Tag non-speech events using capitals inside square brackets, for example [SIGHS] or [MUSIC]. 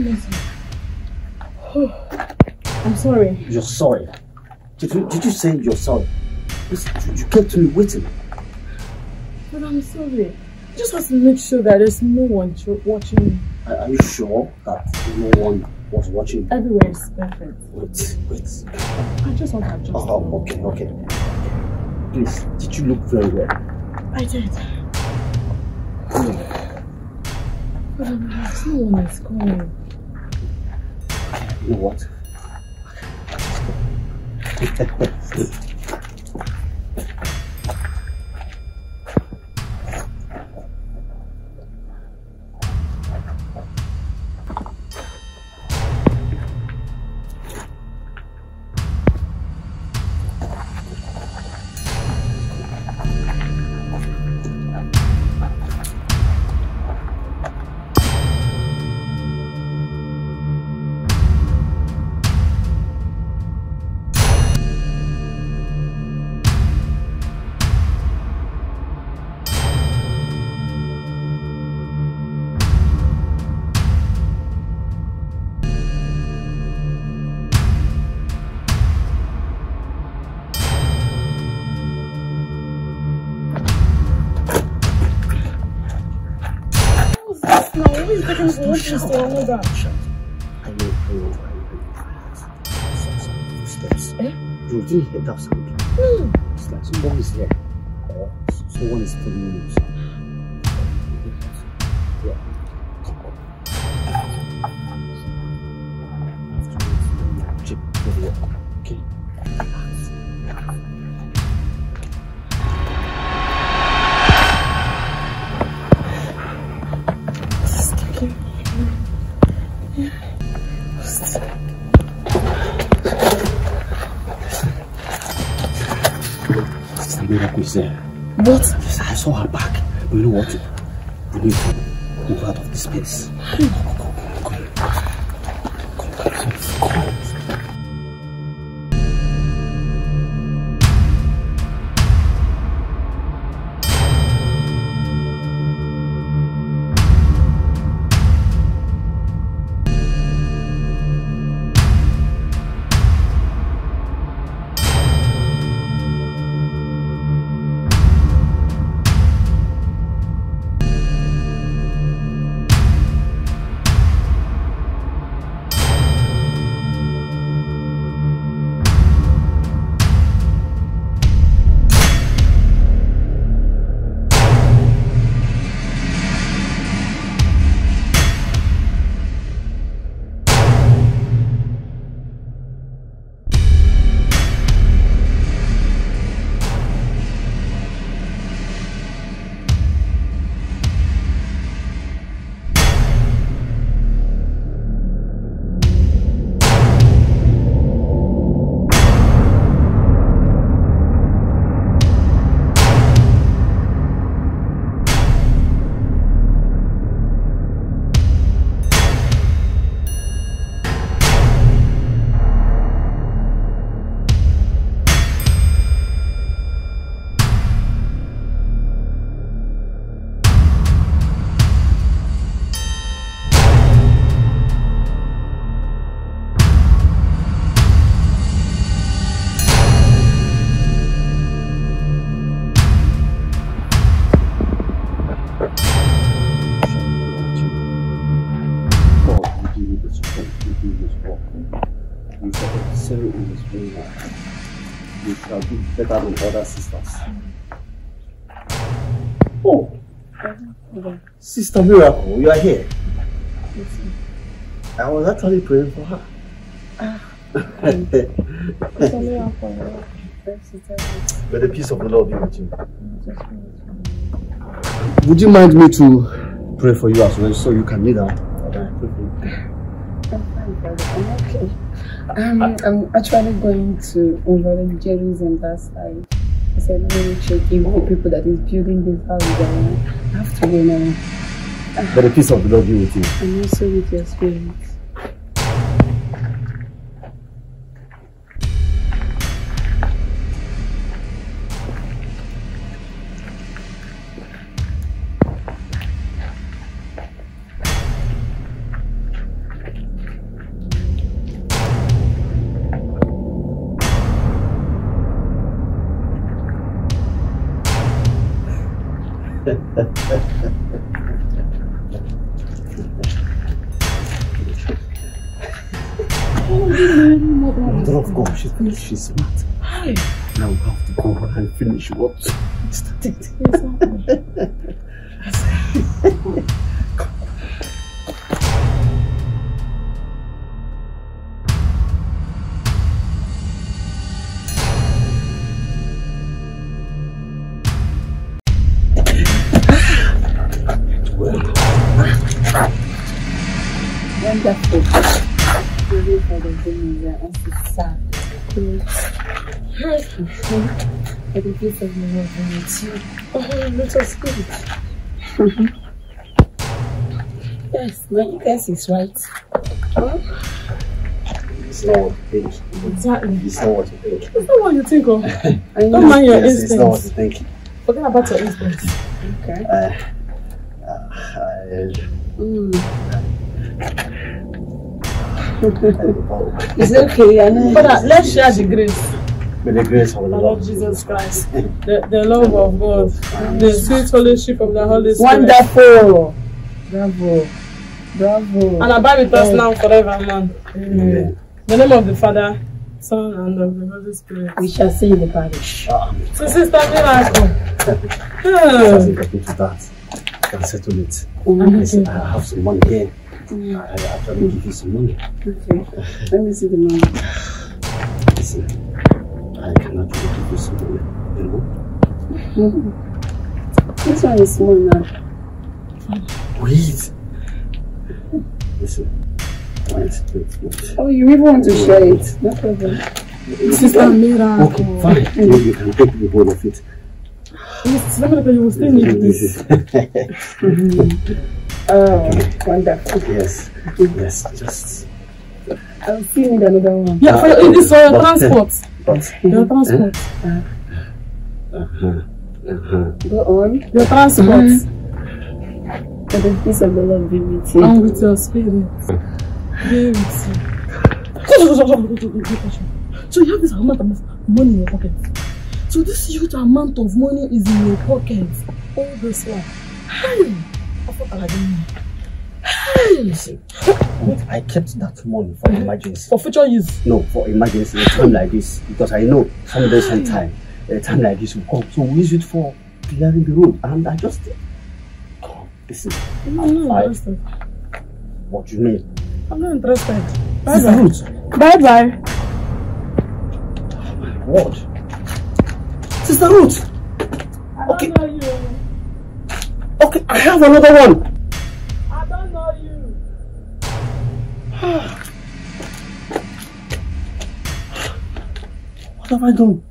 [SIGHS] I'm sorry. You're sorry. Did you, did you say you're sorry? Listen, you, you kept me waiting. But I'm sorry. I Just want to make sure that there's no one watching me. Are, are you sure that no one was watching? Everywhere is perfect. Wait, wait. I just want to adjust. Oh, okay, okay. Please, did you look very well? I did. Hmm. But I'm like, no one is coming. You know what? Shut up. I know, I know, I know, I know. Steps. Eh? You didn't hear that sound. Hmm. It's like someone is here. Or someone is telling you something. Yeah. Come on. I have to wait to check for the Okay. Sister Miracle is there. What? I saw her back. But you know what? We need to move out of this place. You shall do better than other sisters. Oh, Sister Miracle, you are here. I was actually praying for her. Ah, May the peace of the Lord be with you. Would you mind me to pray for you as well so you can kneel down? Pray for you. I'm okay. Um, I'm actually going to overlook Jerry's on that side. I said, let me check if the people that is building this house. I have to go now. May the peace of the Lord be with you. And also with your spirit. Mother of God, she's, she's smart. Hi. Now we have to go and finish what started. [LAUGHS] Really for the dinner and it's sad. I can feel love in it too. Oh, let us go. Yes, my guess is right. It's not what you think. Exactly. It's not what you think. It's not what you think of. Don't mind your Yes, it's not what instincts. you think. Forget about your instincts. Okay. Uh, uh, I, Mm. [LAUGHS] It's okay, I know. But uh, let's share the grace. May the grace of the Lord Lord Jesus Christ, the, the love of God, the sweet fellowship of the Holy Spirit, Wonderful. Bravo. Bravo. and abide with us now forever, man. Amen. In the name of the Father, Son, and of the Holy Spirit. We shall see in the parish. So, Sister Miracle. That's Yeah. important to that. Can settle it. Mm. Listen, I have some money here. Mm. I, I actually give you some money. Okay. Let me see the money. Listen, I cannot actually give you some money. You know? Mhm. This one is small now. Wait. Listen. Wait, wait, wait. Oh, you even want to share it? No problem. Sister Miracle. Okay, fine. You, you can take the whole of it. Miracle, you will still need This [LAUGHS] this. is. Oh, wonderful. yes. Yes, just. I'll see you with another one. Yeah, for your, it is for your But- transport. But. Your transport. Uh-huh. Uh-huh. Go on. Your transport. For the peace of the Lord be with you. And with your spirit. Be with you. So you have this amount of money in your pocket. So this huge amount of money is in your pocket. All this while. Hey! I thought I didn't know. Hey! Listen. I kept that money for mm-hmm. emergency. For future use. No, for emergency, a time like this. Because I know someday, sometime, a time like this will come. So we use it for clearing the road. And I just. Oh, listen. I'm not I- interested. What do you mean? I'm not interested. Bye Sister bye. Ruth. Bye bye. What? Oh Sister Ruth. I Okay. Don't know you. Okay, I have another one. I don't know you. [SIGHS] What have I done?